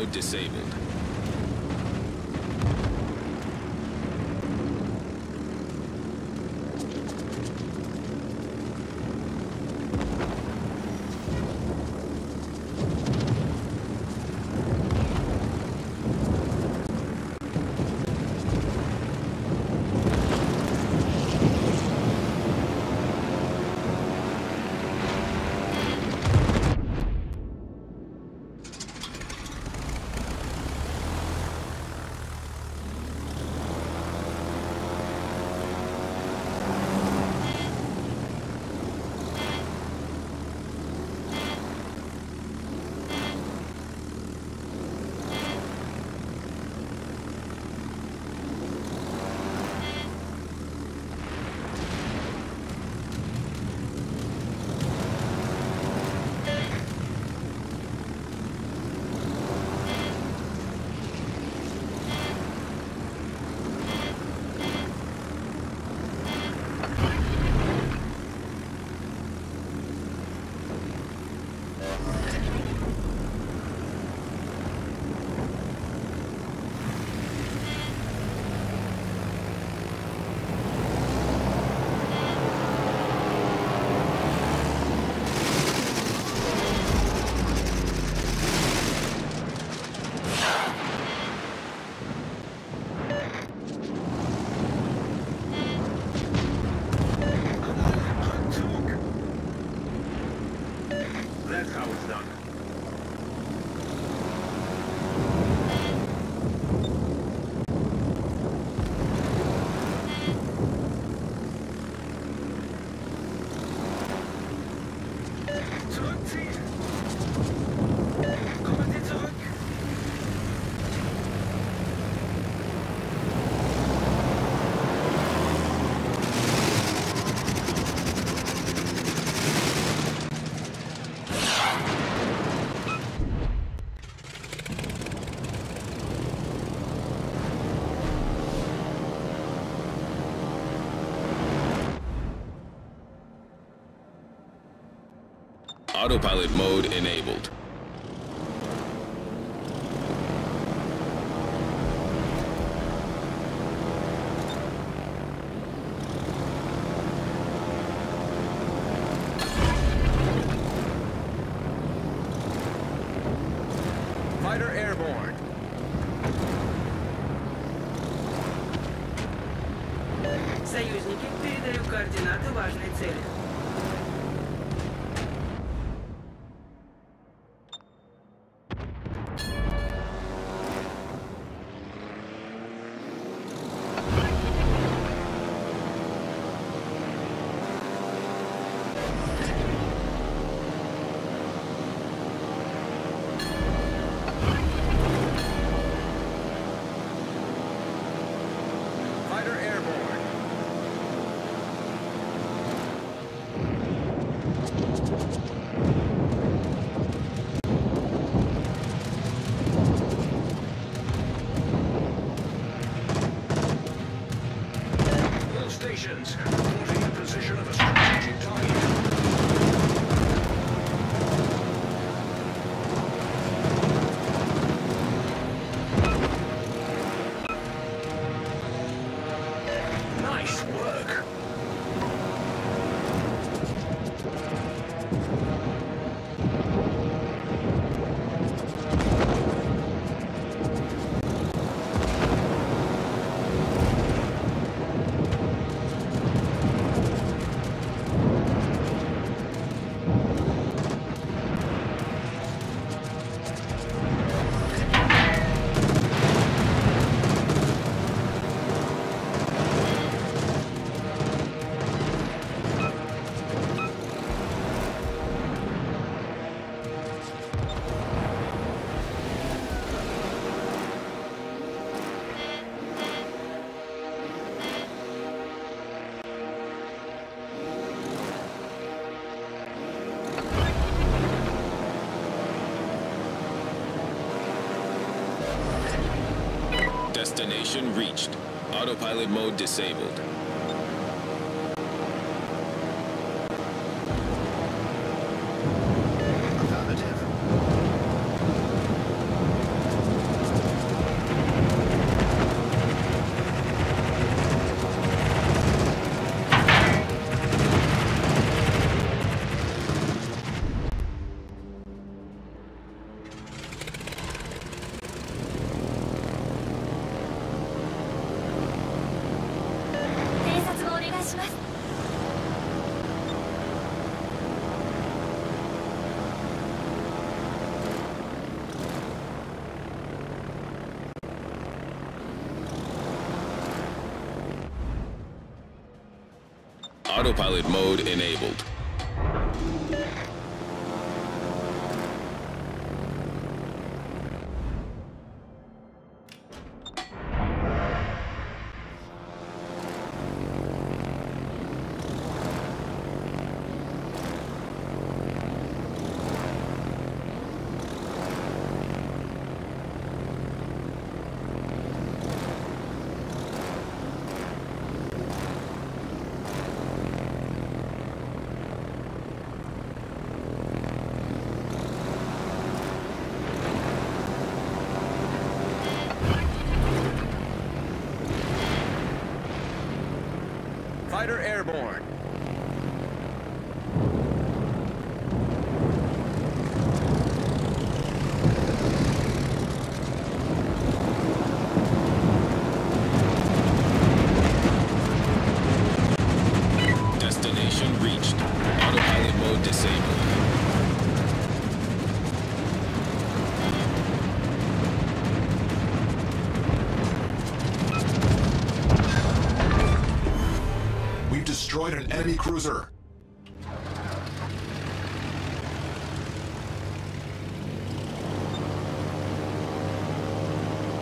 Mode disabled. Autopilot mode enabled. Fighter airborne. Союзники, передаю координаты важной цели. Destination reached. Autopilot mode disabled. Autopilot mode enabled. Destroyed an enemy cruiser.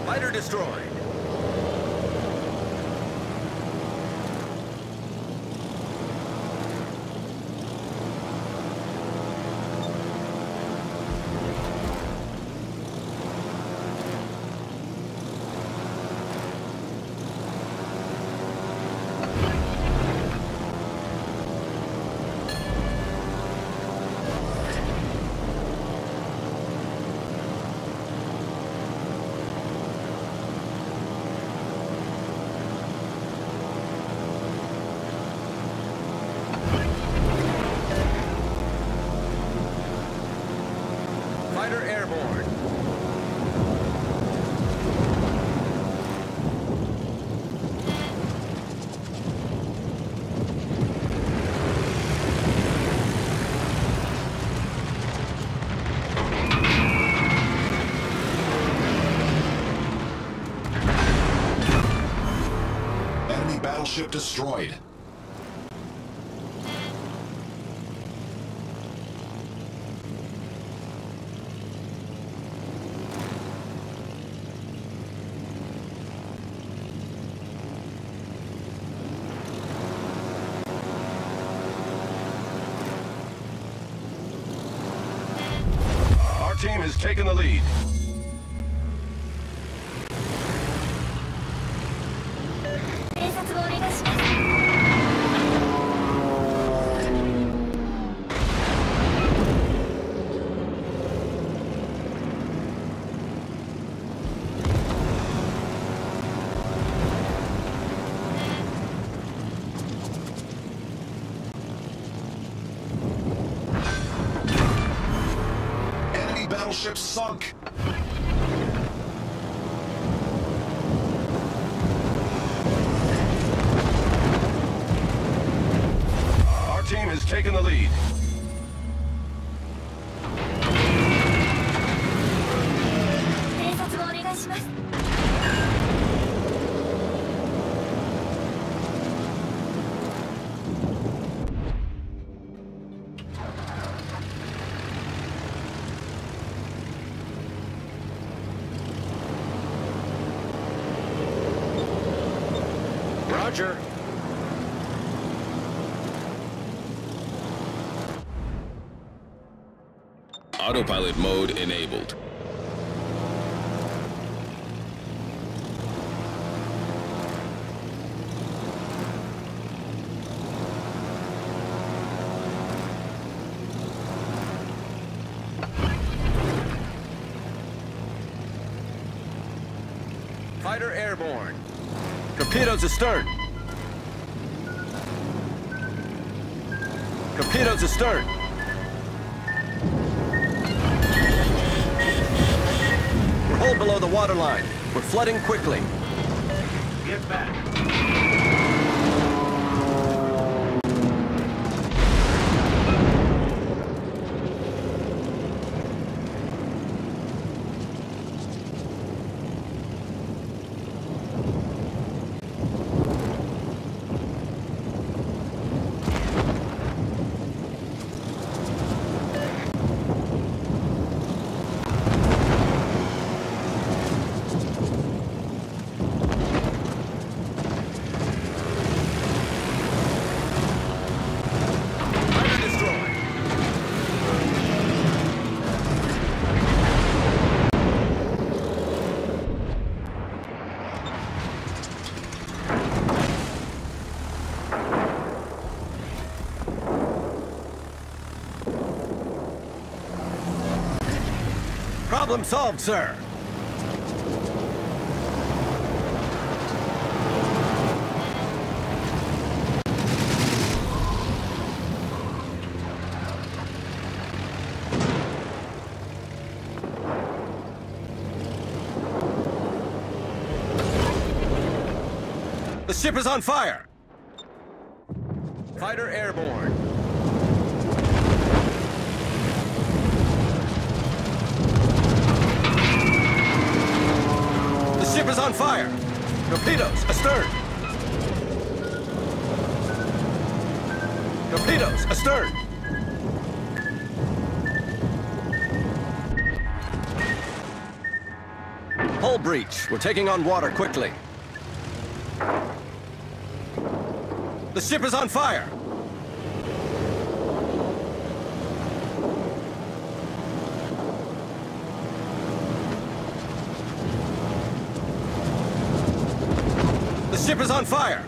Fighter destroyed. Airborne. Enemy battleship destroyed. Our team has taken the lead. Battleship sunk! Our team has taken the lead. Roger. Autopilot mode enabled. Fighter airborne. Torpedoes astern. Torpedoes astern. We're hull below the waterline. We're flooding quickly. Get back. Problem solved, sir. The ship is on fire! Fighter airborne. Is on fire! Torpedoes, astern! Torpedoes, astern! Hull breach. We're taking on water quickly. The ship is on fire! The ship is on fire!